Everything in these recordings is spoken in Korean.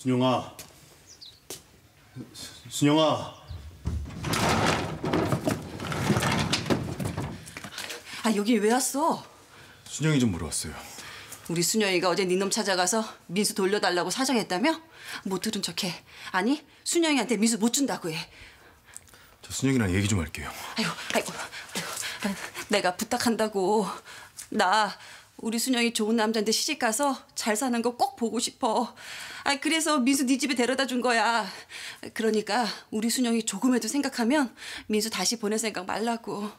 순영아. 수- 순영아. 아 여기 왜 왔어? 순영이 좀 물어왔어요. 우리 순영이가 어제 니놈 찾아가서 민수 돌려달라고 사정했다며? 못 들은 척해. 아니 순영이한테 민수 못 준다고 해. 저 순영이랑 얘기 좀 할게요. 아이고 아이고 아이고 내가 부탁한다고. 나 우리 순영이 좋은 남자인데 시집 가서 잘 사는 거 꼭 보고 싶어. 아 그래서 민수 네 집에 데려다 준 거야. 그러니까 우리 순영이 조금이라도 생각하면 민수 다시 보낼 생각 말라고.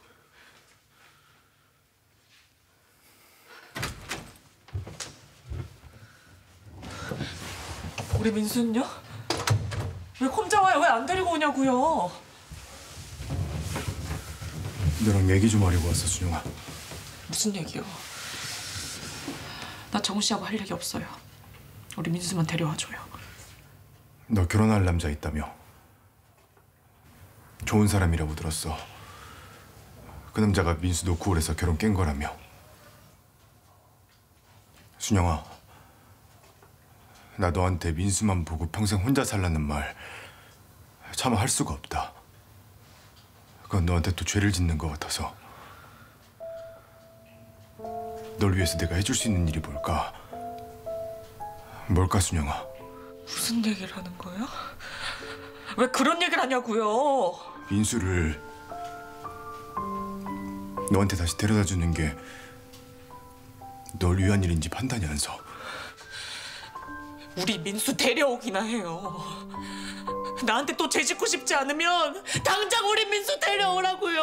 우리 민수는요? 왜 혼자 와요? 왜 안 데리고 오냐고요? 너랑 얘기 좀 하려고 왔어, 순영아. 무슨 얘기요? 나 정우 씨하고 할 얘기 없어요. 우리 민수만 데려와줘요. 너 결혼할 남자 있다며. 좋은 사람이라고 들었어. 그 남자가 민수 놓고 그래서 결혼 깬 거라며. 순영아. 나 너한테 민수만 보고 평생 혼자 살라는 말 차마 할 수가 없다. 그건 너한테 또 죄를 짓는 것 같아서. 널 위해서 내가 해줄 수 있는 일이 뭘까? 뭘까, 순영아? 무슨 얘기를 하는 거예요? 왜 그런 얘기를 하냐고요? 민수를 너한테 다시 데려다 주는 게 널 위한 일인지 판단이 안 서. 우리 민수 데려오기나 해요. 나한테 또 죄짓고 싶지 않으면 당장 우리 민수 데려오라고요.